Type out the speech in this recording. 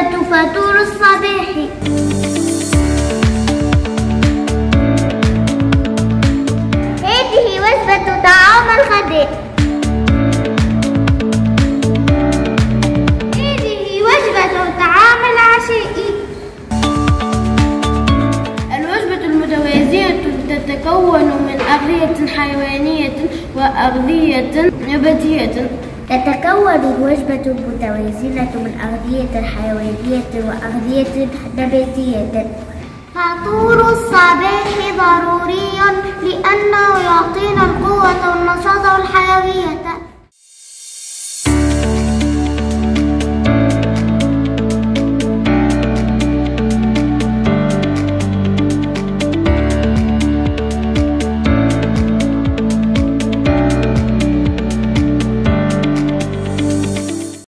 الغربة الصباح. هذه وجبة طعام الغداء. هذه وجبة طعام العشاء. الوجبة المتوازية تتكون من أغذية حيوانية وأغذية نباتية. تتكون الوجبة المتوازنة من أغذية حيوانية وأغذية نباتية. فطور الصباح ضروري.